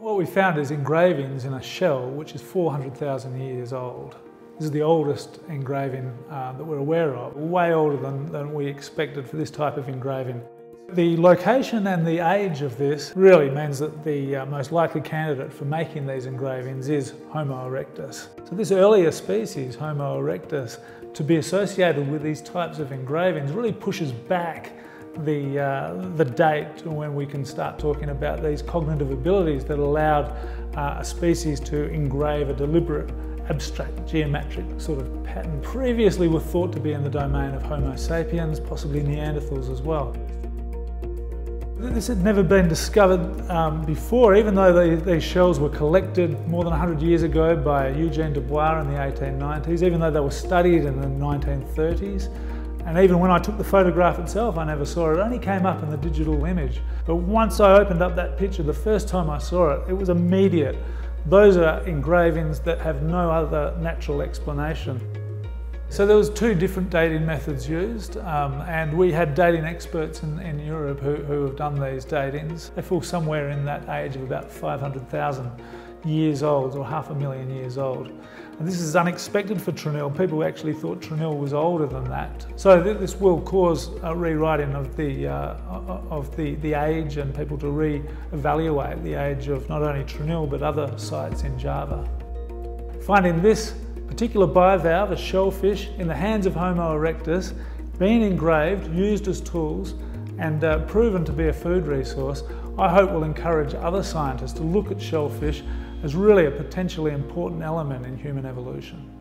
What we found is engravings in a shell which is 400,000 years old. This is the oldest engraving uh, that we're aware of, way older than, than we expected for this type of engraving. The location and the age of this really means that the uh, most likely candidate for making these engravings is Homo erectus. So this earlier species, Homo erectus, to be associated with these types of engravings really pushes back the, uh, the date when we can start talking about these cognitive abilities that allowed uh, a species to engrave a deliberate abstract geometric sort of pattern previously were thought to be in the domain of Homo sapiens, possibly Neanderthals as well. This had never been discovered um, before, even though the, these shells were collected more than 100 years ago by Eugene Dubois in the 1890s, even though they were studied in the 1930s. And even when I took the photograph itself, I never saw it. It only came up in the digital image. But once I opened up that picture, the first time I saw it, it was immediate. Those are engravings that have no other natural explanation. So there was two different dating methods used um, and we had dating experts in, in Europe who, who, have done these datings. They fall somewhere in that age of about 500,000 years old or half a million years old. And this is unexpected for Trinil. People actually thought Trinil was older than that. So th this will cause a rewriting of the, uh, of the, the age and people to re-evaluate the age of not only Trinil but other sites in Java. Finding this particular bivalve, a shellfish, in the hands of Homo erectus, being engraved, used as tools, and uh, proven to be a food resource, I hope will encourage other scientists to look at shellfish as really a potentially important element in human evolution.